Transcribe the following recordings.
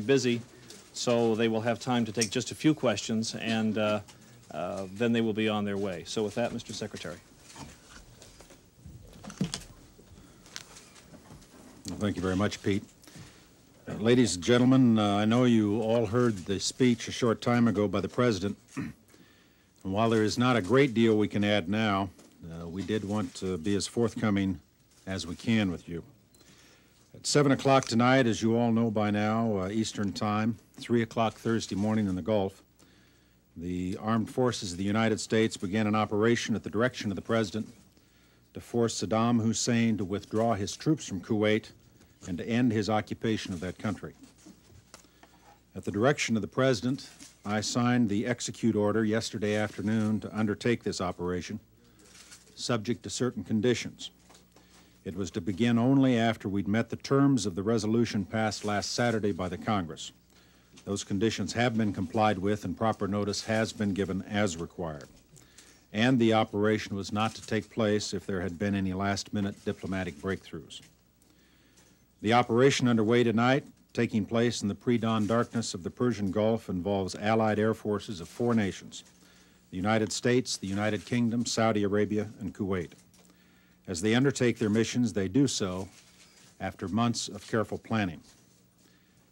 busy, so they will have time to take just a few questions, and uh, uh, then they will be on their way. So with that, Mr. Secretary. Thank you very much, Pete. Uh, Ladies and gentlemen, uh, I know you all heard the speech a short time ago by the President. And while there is not a great deal we can add now, uh, we did want to be as forthcoming as we can with you. At 7 o'clock tonight, as you all know by now, uh, Eastern Time, 3 o'clock Thursday morning in the Gulf, the Armed Forces of the United States began an operation at the direction of the President to force Saddam Hussein to withdraw his troops from Kuwait and to end his occupation of that country. At the direction of the President, I signed the execute order yesterday afternoon to undertake this operation, subject to certain conditions. It was to begin only after we'd met the terms of the resolution passed last Saturday by the Congress. Those conditions have been complied with and proper notice has been given as required. And the operation was not to take place if there had been any last-minute diplomatic breakthroughs. The operation underway tonight, taking place in the pre-dawn darkness of the Persian Gulf, involves allied air forces of four nations, the United States, the United Kingdom, Saudi Arabia, and Kuwait. As they undertake their missions, they do so after months of careful planning.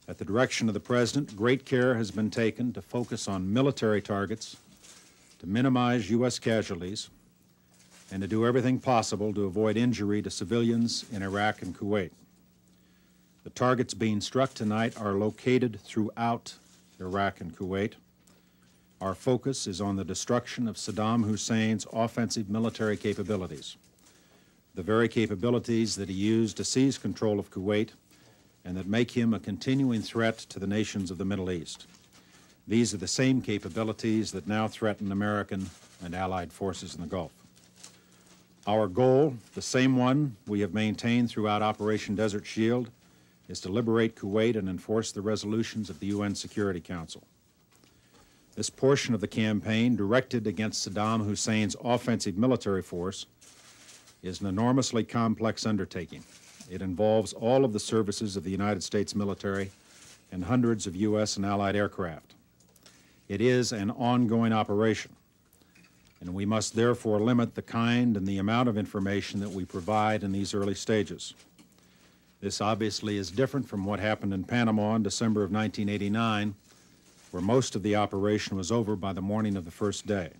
At the direction of the President, great care has been taken to focus on military targets, to minimize U.S. casualties, and to do everything possible to avoid injury to civilians in Iraq and Kuwait. The targets being struck tonight are located throughout Iraq and Kuwait. Our focus is on the destruction of Saddam Hussein's offensive military capabilities, the very capabilities that he used to seize control of Kuwait and that make him a continuing threat to the nations of the Middle East. These are the same capabilities that now threaten American and Allied forces in the Gulf. Our goal, the same one we have maintained throughout Operation Desert Shield, is to liberate Kuwait and enforce the resolutions of the UN Security Council. This portion of the campaign, directed against Saddam Hussein's offensive military force, is an enormously complex undertaking. It involves all of the services of the United States military and hundreds of U.S. and Allied aircraft. It is an ongoing operation, and we must therefore limit the kind and the amount of information that we provide in these early stages. This obviously is different from what happened in Panama in December of 1989, where most of the operation was over by the morning of the first day.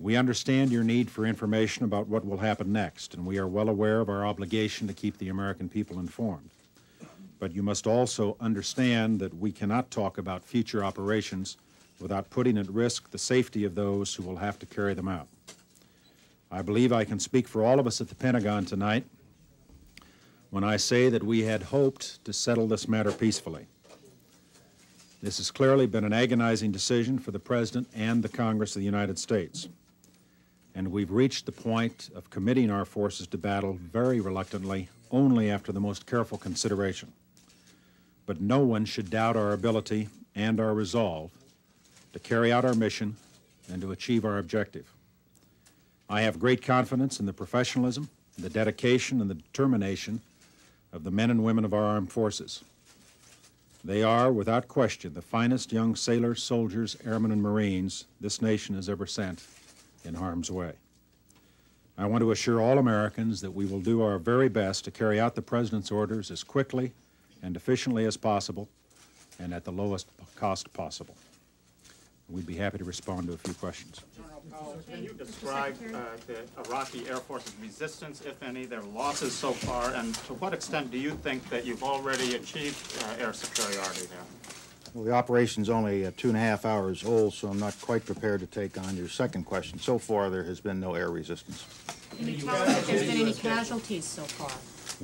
We understand your need for information about what will happen next, and we are well aware of our obligation to keep the American people informed. But you must also understand that we cannot talk about future operations without putting at risk the safety of those who will have to carry them out. I believe I can speak for all of us at the Pentagon tonight when I say that we had hoped to settle this matter peacefully. This has clearly been an agonizing decision for the President and the Congress of the United States. And we've reached the point of committing our forces to battle very reluctantly, only after the most careful consideration. But no one should doubt our ability and our resolve to carry out our mission and to achieve our objective. I have great confidence in the professionalism, the dedication, and the determination of the men and women of our armed forces. They are, without question, the finest young sailors, soldiers, airmen, and Marines this nation has ever sent in harm's way. I want to assure all Americans that we will do our very best to carry out the President's orders as quickly and efficiently as possible and at the lowest cost possible. We'd be happy to respond to a few questions. General Powell, can you describe uh, the Iraqi Air Force's resistance, if any, their losses so far, and to what extent do you think that you've already achieved uh, air superiority there? Well, the operation's only uh, two and a half hours old, so I'm not quite prepared to take on your second question. So far, there has been no air resistance. Can you tell us if there's been any casualties so far?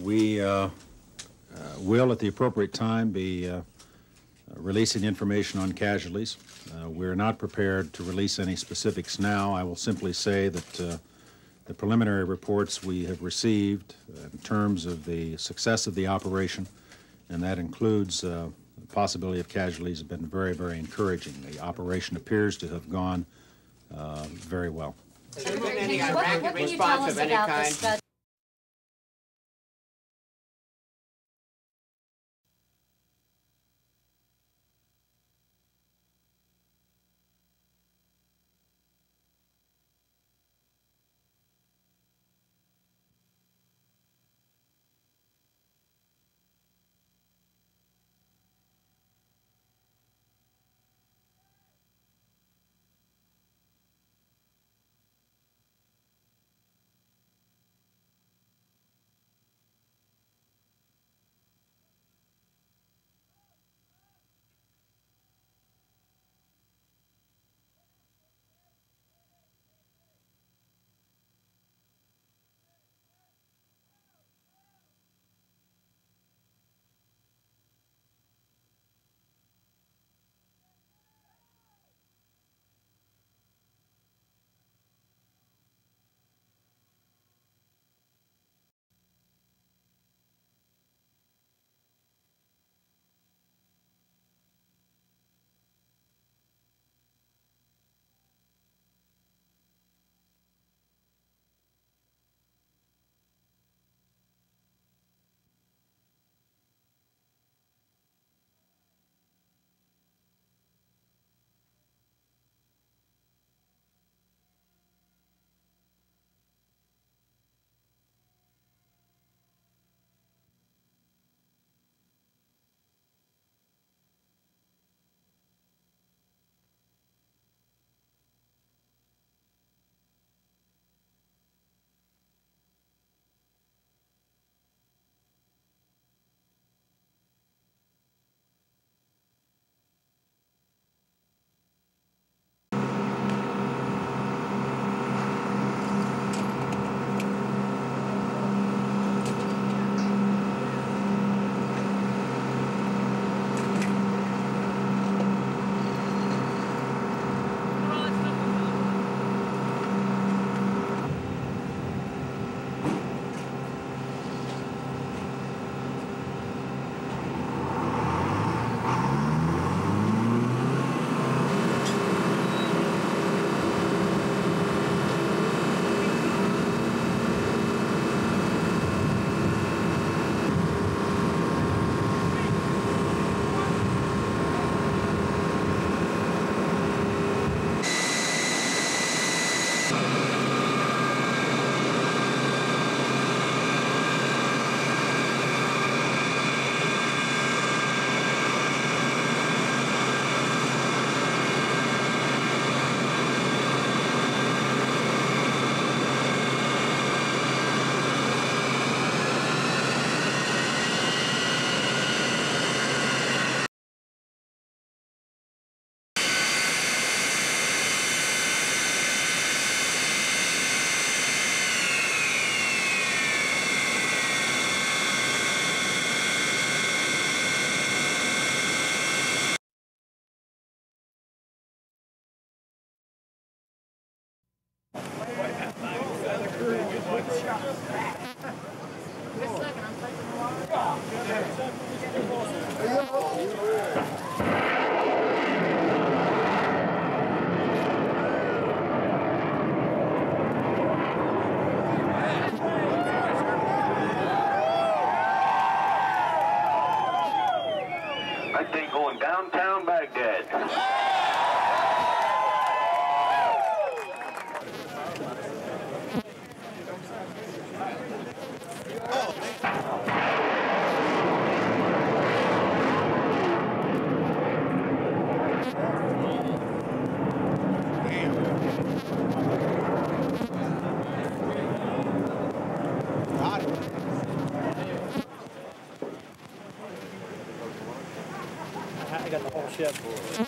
We uh, uh, will, at the appropriate time, be uh, releasing information on casualties. Uh, We're not prepared to release any specifics now. I will simply say that uh, the preliminary reports we have received uh, in terms of the success of the operation, and that includes uh, the possibility of casualties, has been very, very encouraging. The operation appears to have gone uh, very well. Has there been any What- Iraqi what can you tell response us of any about the kind? study? back. I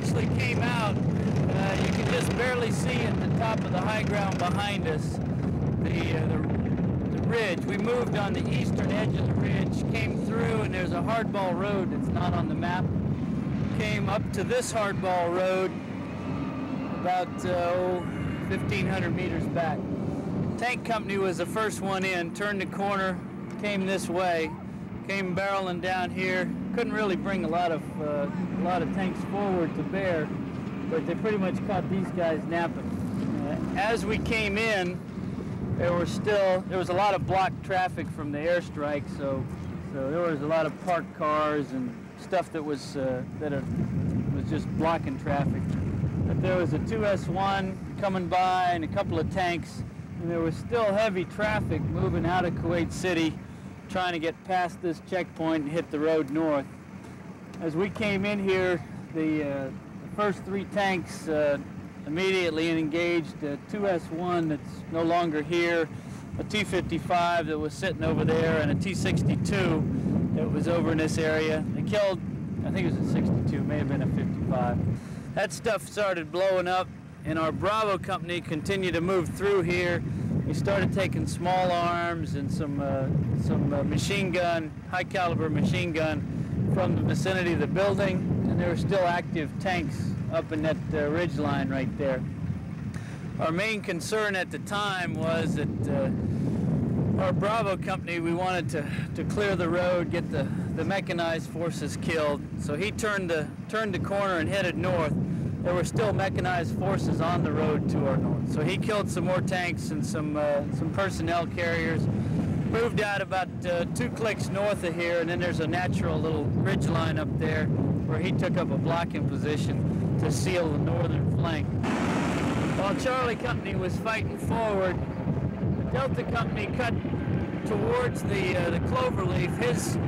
actually came out, uh, you can just barely see at the top of the high ground behind us, the, uh, the, the ridge. We moved on the eastern edge of the ridge, came through, and there's a hardball road that's not on the map. Came up to this hardball road about uh, oh, 1,500 meters back. Tank company was the first one in, turned the corner, came this way, came barreling down here. Couldn't really bring a lot of uh, a lot of tanks forward to bear, but they pretty much caught these guys napping. Uh, as we came in, there were still there was a lot of blocked traffic from the airstrike, so so there was a lot of parked cars and stuff that was uh, that are, was just blocking traffic. But there was a 2S1 coming by and a couple of tanks, and there was still heavy traffic moving out of Kuwait City, trying to get past this checkpoint and hit the road north. As we came in here, the, uh, the first three tanks uh, immediately engaged a 2S1 that's no longer here, a T-55 that was sitting over there, and a T-62 that was over in this area. They killed, I think it was a 62, may have been a 55. That stuff started blowing up, and our Bravo company continued to move through here. We started taking small arms and some uh, some uh, machine gun, high caliber machine gun from the vicinity of the building, and there were still active tanks up in that uh, ridge line right there. Our main concern at the time was that uh, our Bravo company, we wanted to, to clear the road, get the, the mechanized forces killed. So he turned the, turned the corner and headed north. There were still mechanized forces on the road to our north. So he killed some more tanks and some, uh, some personnel carriers, moved out about uh, two clicks north of here, and then there's a natural little ridge line up there where he took up a blocking position to seal the northern flank. While Charlie Company was fighting forward, the Delta Company cut towards the uh, the cloverleaf. His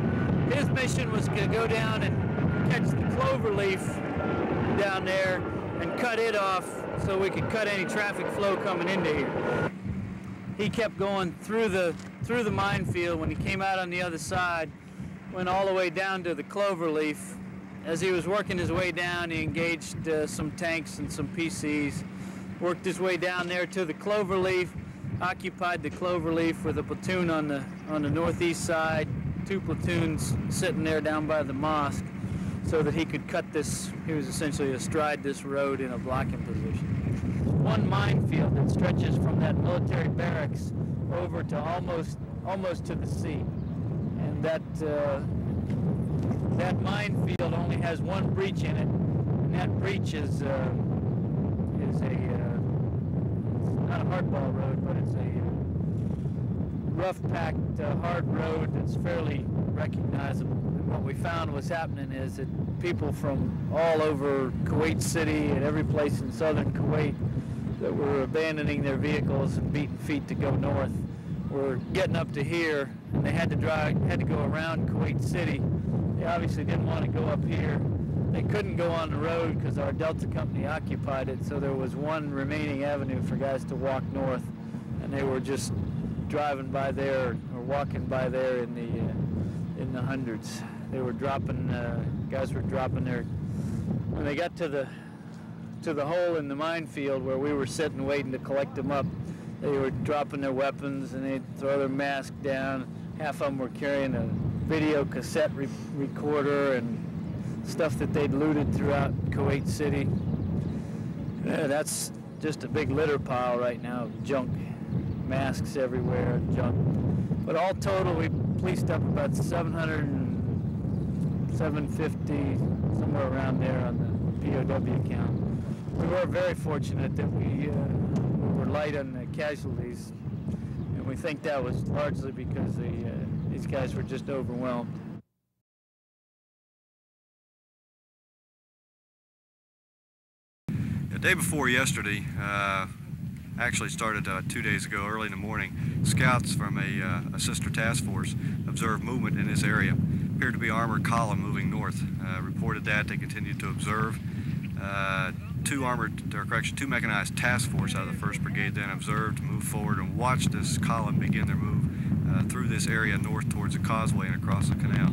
his mission was to go down and catch the cloverleaf down there and cut it off so we could cut any traffic flow coming into here. He kept going through the through the minefield. When he came out on the other side, went all the way down to the cloverleaf. As he was working his way down, he engaged uh, some tanks and some PCs worked his way down there to the cloverleaf, occupied the cloverleaf with a platoon on the on the northeast side, two platoons sitting there down by the mosque, so that he could cut this. He was essentially astride this road in a blocking position. One minefield that stretches from that military barracks over to almost almost to the sea, and that uh, that minefield only has one breach in it, and that breach is. Uh, is a uh, not a hardball road, but it's a uh, rough packed uh, hard road that's fairly recognizable. What we found was happening is that people from all over Kuwait City and every place in southern Kuwait that were abandoning their vehicles and beating feet to go north were getting up to here and they had to drive had to go around Kuwait City. They obviously didn't want to go up here they couldn't go on the road because our Delta company occupied it, so there was one remaining avenue for guys to walk north, and they were just driving by there or walking by there in the uh, in the hundreds. They were dropping, uh, guys were dropping their. When they got to the to the hole in the minefield where we were sitting waiting to collect them up, they were dropping their weapons and they'd throw their mask down. Half of them were carrying a video cassette re- recorder and stuff that they'd looted throughout Kuwait City. Yeah, that's just a big litter pile right now junk. Masks everywhere, junk. But all total, we policed up about 700 and 750, somewhere around there on the POW count. We were very fortunate that we, uh, we were light on the casualties, and we think that was largely because the, uh, these guys were just overwhelmed. The day before yesterday, uh, actually started uh, two days ago, early in the morning, scouts from a, uh, a, sister task force observed movement in this area. Appeared to be armored column moving north. Uh, reported that they continued to observe. Uh, two armored, or correction, two mechanized task force out of the 1st Brigade then observed, moved forward, and watched this column begin their move uh, through this area north towards the causeway and across the canal.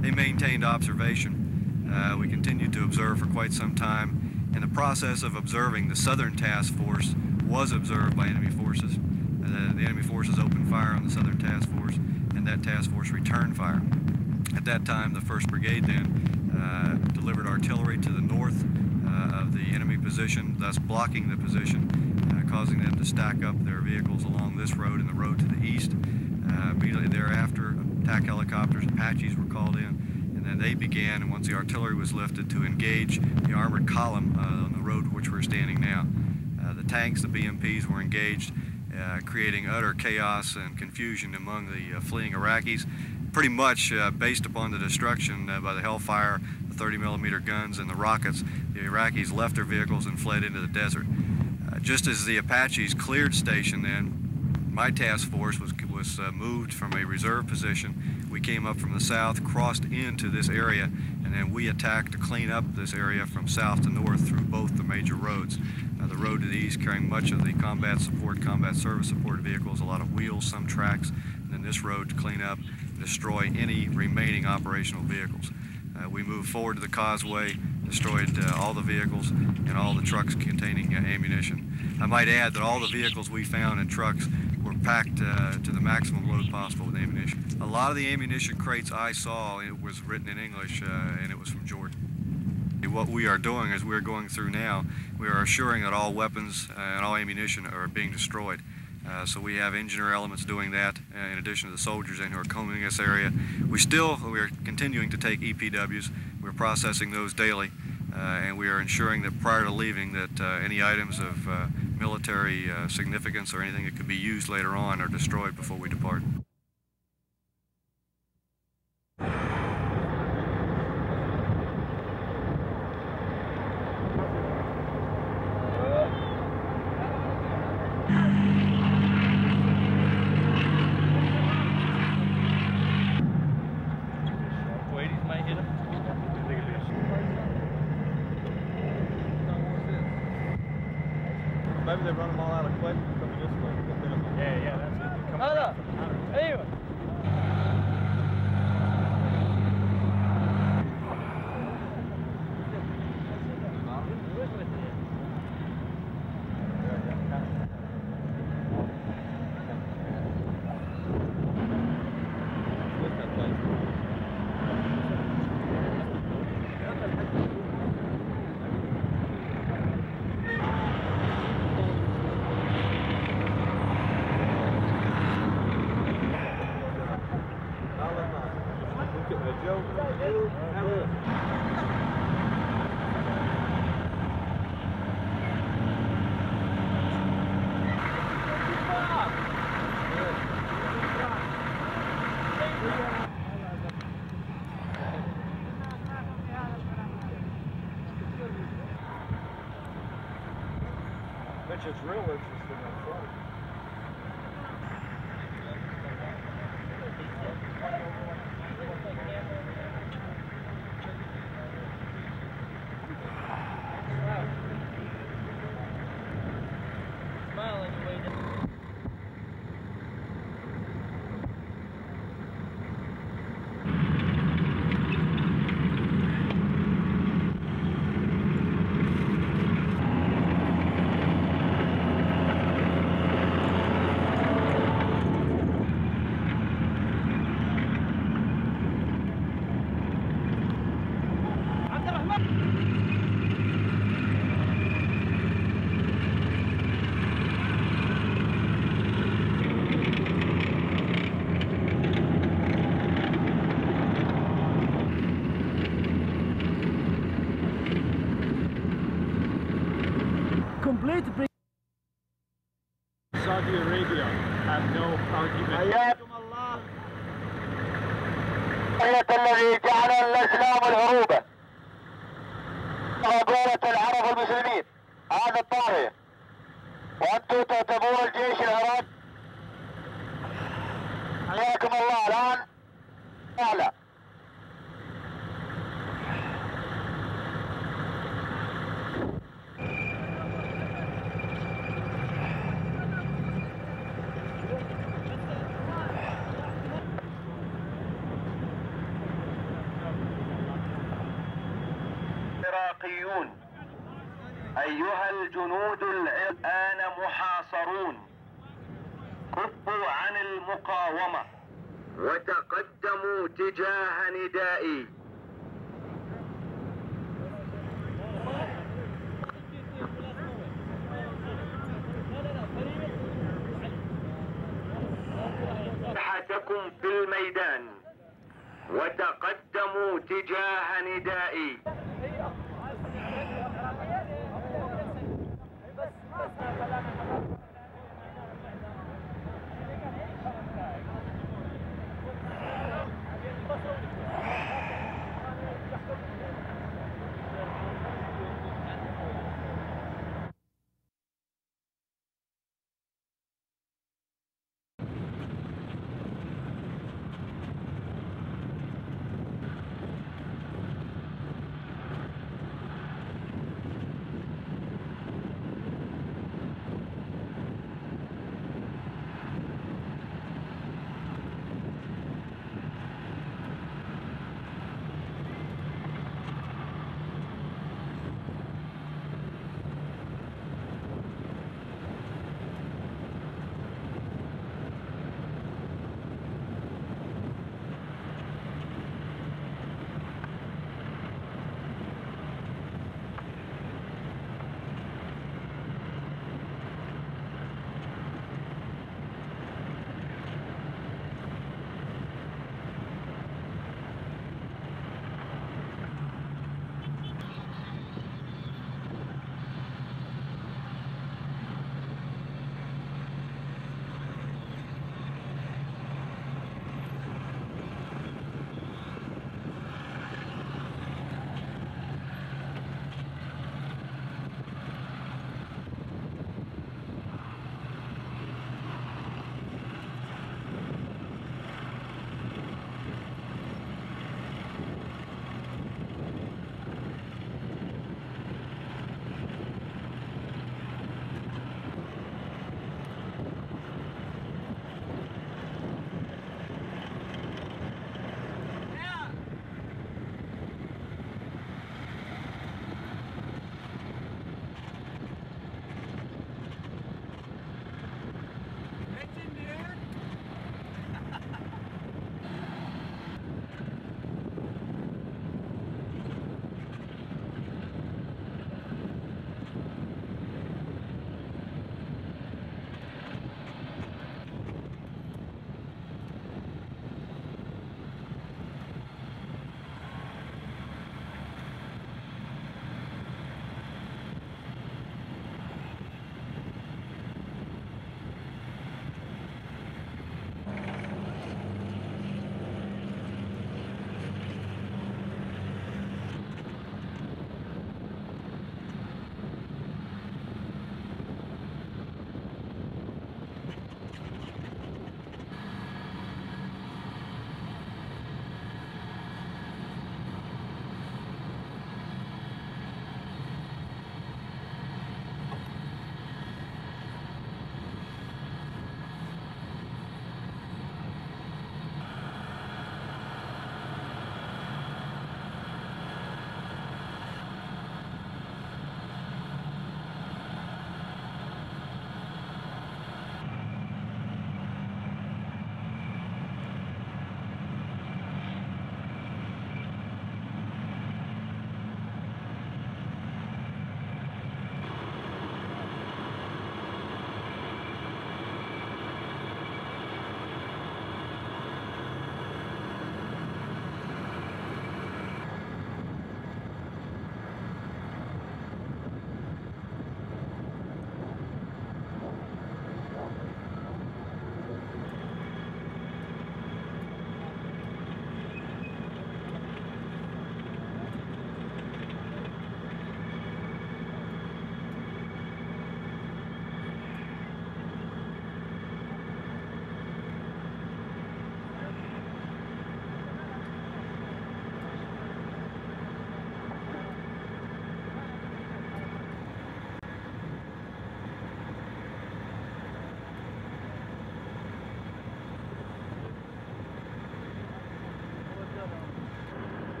They maintained observation. we continued to observe for quite some time in the process of observing, the Southern Task Force was observed by enemy forces. Uh, the enemy forces opened fire on the Southern Task Force, and that task force returned fire. At that time, the 1st Brigade then uh, delivered artillery to the north uh, of the enemy position, thus blocking the position, uh, causing them to stack up their vehicles along this road and the road to the east. Uh, immediately thereafter, attack helicopters, Apaches were called in, and then they began, and once the artillery was lifted, to engage the armored column uh, on the road which we're standing now. The tanks, the BMPs were engaged, creating utter chaos and confusion among the fleeing Iraqis. Pretty much uh, based upon the destruction uh, by the Hellfire, the 30 millimeter guns, and the rockets, the Iraqis left their vehicles and fled into the desert. Uh, just as the Apaches cleared station then, my task force was, was uh, moved from a reserve position. We came up from the south, crossed into this area, and then we attacked to clean up this area from south to north through both the major roads. The road to the east carrying much of the combat support, combat service support vehicles, a lot of wheels, some tracks, and then this road to clean up destroy any remaining operational vehicles. Uh, we moved forward to the causeway, destroyed uh, all the vehicles and all the trucks containing uh, ammunition. I might add that all the vehicles we found and trucks were packed uh, to the maximum load possible with ammunition. A lot of the ammunition crates I saw, it was written in English uh, and it was from Jordan. What we are doing is we're going through now, we are assuring that all weapons uh, and all ammunition are being destroyed. Uh, so we have engineer elements doing that uh, in addition to the soldiers in who are combing this area. We still, we are continuing to take EPWs. We're processing those daily uh, and we are ensuring that prior to leaving that uh, any items of uh, military uh, significance or anything that could be used later on are destroyed before we depart. Have no argument. الذي جعل الإسلام الهروب عبارة العرب المسلمين هذا الطاغية وأنتم تعتبرون الجيش العراقي حياكم الله الآن. أعلى. وتقدموا تجاه ندائي. في الميدان. وتقدموا تجاه ندائي.